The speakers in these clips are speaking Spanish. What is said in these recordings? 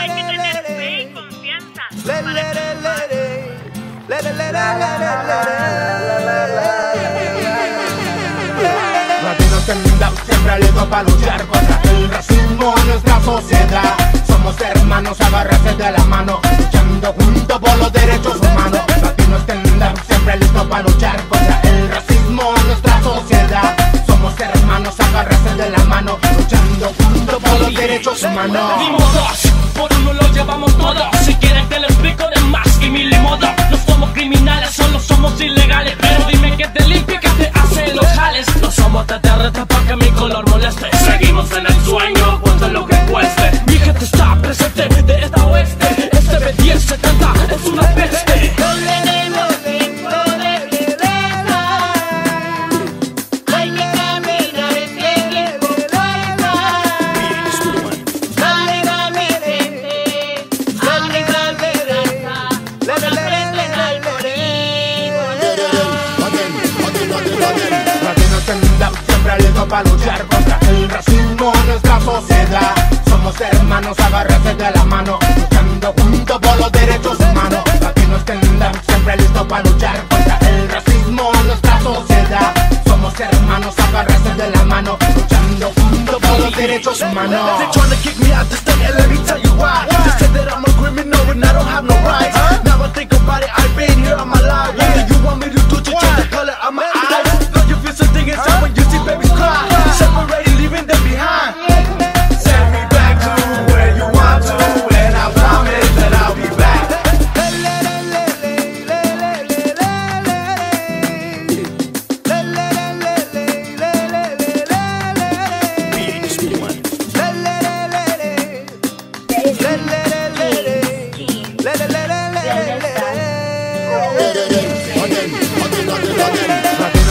Hay que tener siempre listos para luchar contra el racismo en nuestra sociedad. Somos hermanos, agarrarse de la mano, luchando juntos por los derechos humanos. Latinos up, siempre listos para luchar contra el racismo en nuestra sociedad. Somos hermanos, agarrarse de la mano, luchando juntos por los derechos humanos. Por uno lo llevamos todos. Si quieren te lo explico de más que mil y modo. No somos criminales, solo somos para luchar contra el racismo nuestra sociedad. Somos hermanos, agarrarse de la mano, luchando juntos por los derechos humanos. Latinos stand up, siempre listos para luchar contra el racismo nuestra sociedad. Somos hermanos, agarrarse de la mano, luchando juntos por los derechos humanos. They tryna kick me out the state, and let me tell you why. They said that I'm a criminal and I don't have no rights.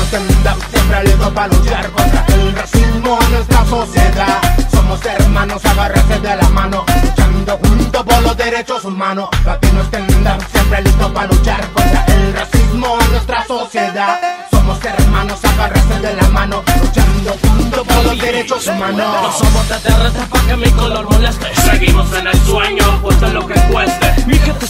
Siempre listos para luchar contra el racismo en nuestra sociedad. Somos hermanos, agarrarse de la mano, luchando juntos por los derechos humanos. Latinos up, siempre listos para luchar contra el racismo en nuestra sociedad. Somos hermanos, agarrarse de la mano, luchando juntos por los derechos No humanos. somos terrestres para que mi color moleste. Seguimos en el sueño, cueste lo que cueste. Mi gente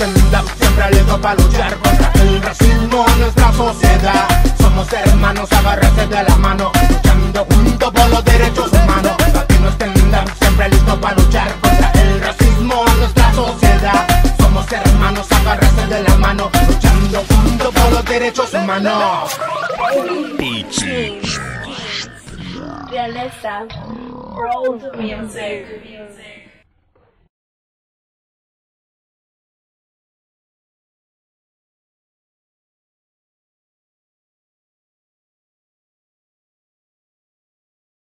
Up, siempre listos para luchar contra el racismo en nuestra sociedad. Somos hermanos, agarrarse de la mano, luchando juntos por los derechos humanos. Latinos stand up, siempre listos para luchar contra el racismo en nuestra sociedad. Somos hermanos, agarrarse de la mano, luchando juntos por los derechos humanos. Realeza. Roll the music.